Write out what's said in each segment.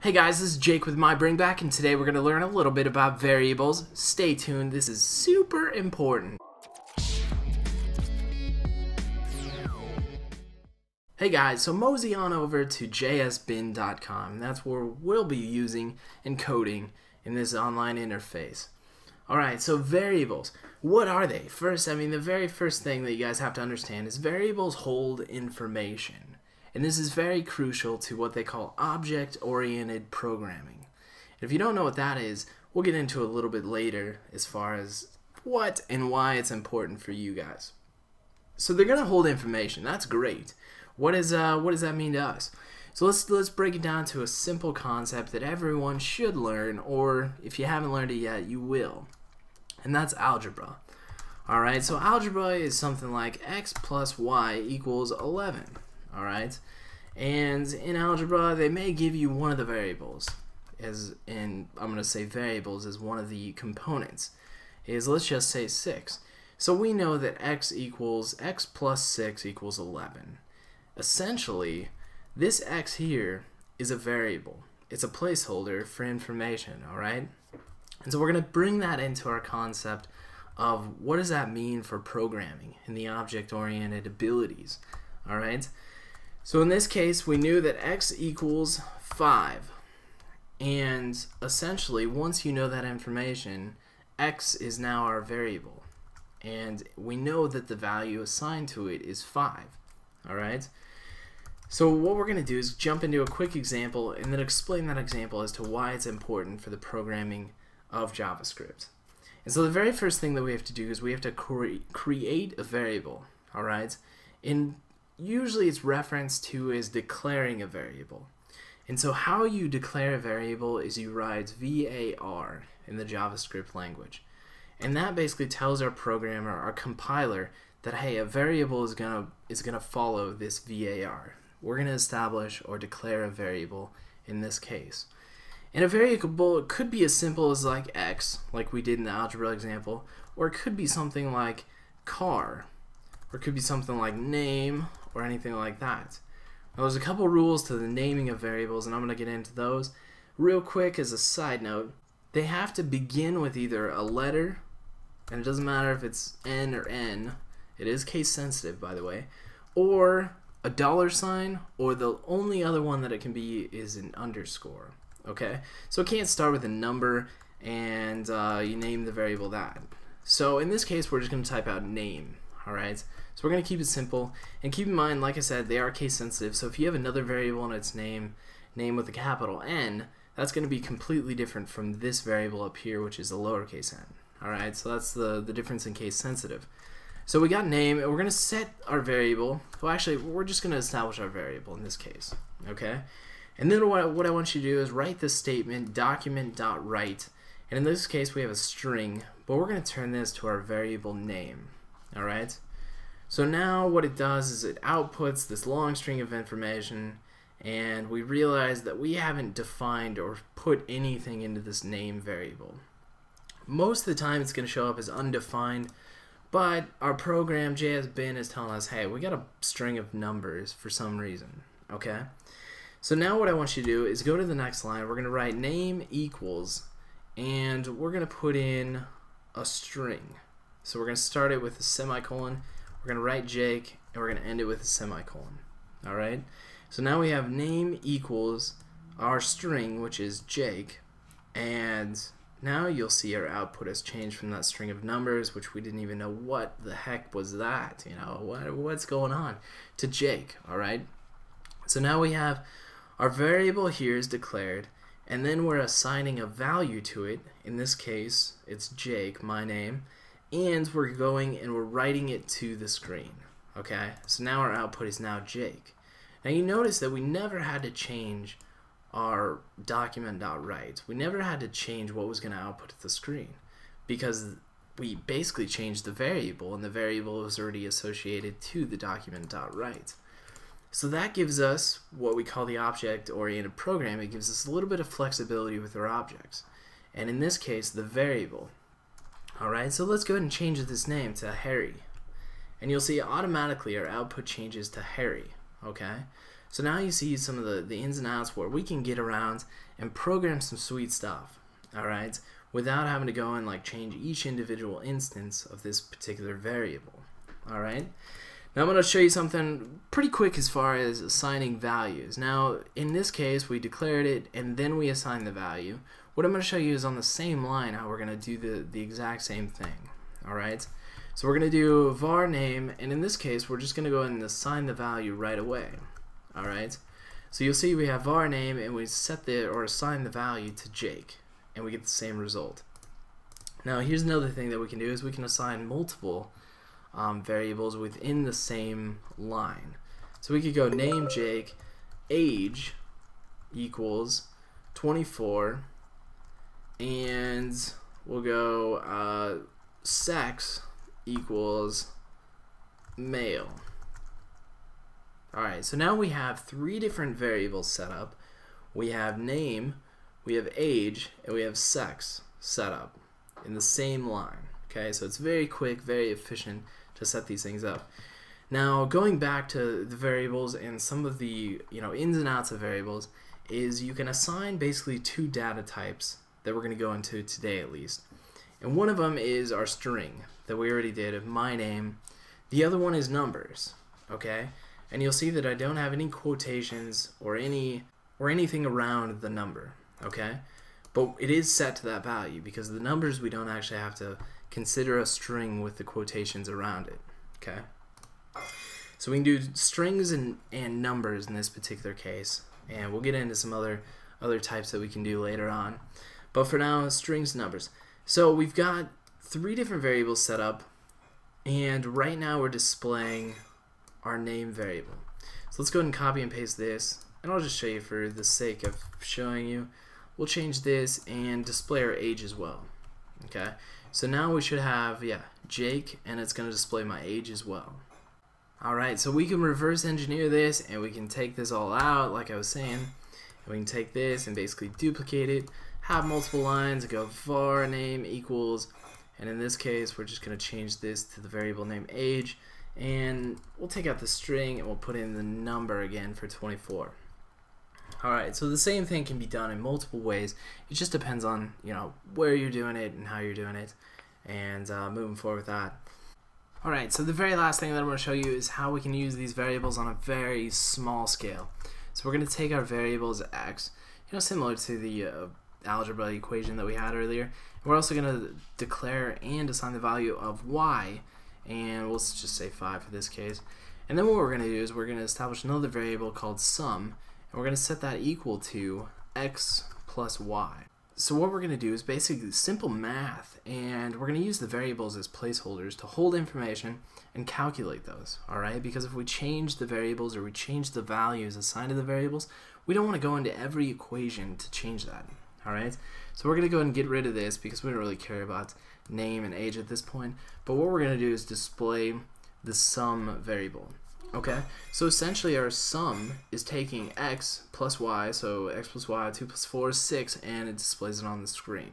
Hey guys, this is Jake with mybringback, and today we're going to learn a little bit about variables. Stay tuned, this is super important. Hey guys, so mosey on over to jsbin.com. That's where we'll be using and coding in this online interface. Alright, so variables. What are they? First, I mean, the very first thing that you guys have to understand is variables hold information. And this is very crucial to what they call object-oriented programming. If you don't know what that is, we'll get into a little bit later as far as what and why it's important for you guys. So they're going to hold information. That's great. What is uh what does that mean to us? So let's let's break it down to a simple concept that everyone should learn or if you haven't learned it yet, you will. And that's algebra. All right? So algebra is something like x plus y equals 11 all right? And in algebra, they may give you one of the variables, as in, I'm going to say variables as one of the components, is let's just say 6. So we know that x equals, x plus 6 equals 11. Essentially, this x here is a variable. It's a placeholder for information, all right? And so we're going to bring that into our concept of what does that mean for programming and the object-oriented abilities, all right? So in this case, we knew that x equals 5. And essentially, once you know that information, x is now our variable. And we know that the value assigned to it is 5. Alright? So what we're going to do is jump into a quick example and then explain that example as to why it's important for the programming of JavaScript. And so the very first thing that we have to do is we have to cre create a variable. Alright? In usually it's referenced to as declaring a variable. And so how you declare a variable is you write var in the JavaScript language. And that basically tells our programmer, our compiler, that hey, a variable is gonna is gonna follow this var. We're gonna establish or declare a variable in this case. And a variable could be as simple as like x, like we did in the algebra example, or it could be something like car, or it could be something like name, or anything like that. Now, there's a couple rules to the naming of variables, and I'm going to get into those. Real quick, as a side note, they have to begin with either a letter, and it doesn't matter if it's N or N, it is case sensitive, by the way, or a dollar sign, or the only other one that it can be is an underscore. Okay? So it can't start with a number, and uh, you name the variable that. So in this case, we're just going to type out name. Alright? So we're going to keep it simple. And keep in mind, like I said, they are case sensitive. So if you have another variable in its name, name with a capital N, that's going to be completely different from this variable up here, which is a lowercase n. Alright, so that's the, the difference in case sensitive. So we got name, and we're going to set our variable. Well, actually, we're just going to establish our variable in this case. Okay? And then what, what I want you to do is write this statement, document.write. And in this case, we have a string, but we're going to turn this to our variable name. Alright? So now what it does is it outputs this long string of information and we realize that we haven't defined or put anything into this name variable. Most of the time it's going to show up as undefined but our program JSBin is telling us hey we got a string of numbers for some reason okay so now what I want you to do is go to the next line we're going to write name equals and we're going to put in a string so we're going to start it with a semicolon we're going to write Jake, and we're going to end it with a semicolon. Alright? So now we have name equals our string, which is Jake, and now you'll see our output has changed from that string of numbers, which we didn't even know what the heck was that, you know, what, what's going on, to Jake, alright? So now we have our variable here is declared, and then we're assigning a value to it. In this case, it's Jake, my name, and we're going and we're writing it to the screen. Okay, so now our output is now Jake. Now you notice that we never had to change our document.write. We never had to change what was going to output to the screen because we basically changed the variable and the variable was already associated to the document.write. So that gives us what we call the object-oriented program. It gives us a little bit of flexibility with our objects. And in this case, the variable Alright, so let's go ahead and change this name to Harry. And you'll see automatically our output changes to Harry. Okay? So now you see some of the, the ins and outs where we can get around and program some sweet stuff, all right, without having to go and like change each individual instance of this particular variable, all right. Now I'm going to show you something pretty quick as far as assigning values. Now in this case we declared it and then we assign the value. What I'm going to show you is on the same line how we're going to do the, the exact same thing. Alright, so we're going to do var name and in this case we're just going to go and assign the value right away. Alright, so you'll see we have var name and we set the or assign the value to Jake and we get the same result. Now here's another thing that we can do is we can assign multiple um, variables within the same line. So we could go name Jake, age equals 24, and we'll go uh, sex equals male. Alright, so now we have three different variables set up. We have name, we have age, and we have sex set up in the same line. Okay, so it's very quick, very efficient to set these things up. Now, going back to the variables and some of the you know ins and outs of variables is you can assign basically two data types that we're going to go into today at least. And one of them is our string that we already did of my name. The other one is numbers, okay? And you'll see that I don't have any quotations or any or anything around the number, okay? But it is set to that value because the numbers we don't actually have to consider a string with the quotations around it. Okay. So we can do strings and, and numbers in this particular case, and we'll get into some other other types that we can do later on. But for now, strings numbers. So we've got three different variables set up, and right now we're displaying our name variable. So let's go ahead and copy and paste this, and I'll just show you for the sake of showing you. We'll change this and display our age as well. Okay, so now we should have, yeah, Jake, and it's going to display my age as well. Alright, so we can reverse engineer this, and we can take this all out, like I was saying. And we can take this and basically duplicate it, have multiple lines, go var name equals, and in this case, we're just going to change this to the variable name age, and we'll take out the string, and we'll put in the number again for 24. Alright, so the same thing can be done in multiple ways. It just depends on, you know, where you're doing it and how you're doing it. And uh, moving forward with that. Alright, so the very last thing that I'm going to show you is how we can use these variables on a very small scale. So we're going to take our variables x, you know, similar to the uh, algebra equation that we had earlier. We're also going to declare and assign the value of y, and we'll just say 5 for this case. And then what we're going to do is we're going to establish another variable called sum, and we're going to set that equal to x plus y. So what we're going to do is basically simple math, and we're going to use the variables as placeholders to hold information and calculate those, all right? Because if we change the variables or we change the values assigned to the variables, we don't want to go into every equation to change that, all right? So we're going to go ahead and get rid of this because we don't really care about name and age at this point. But what we're going to do is display the sum variable. Okay, so essentially our sum is taking x plus y, so x plus y, 2 plus 4 is 6, and it displays it on the screen.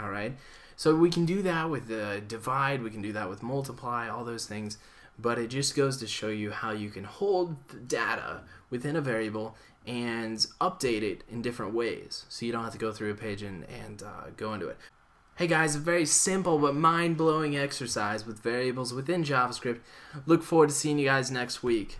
Alright, so we can do that with the divide, we can do that with multiply, all those things, but it just goes to show you how you can hold data within a variable and update it in different ways, so you don't have to go through a page and, and uh, go into it. Hey guys, a very simple but mind-blowing exercise with variables within JavaScript. Look forward to seeing you guys next week.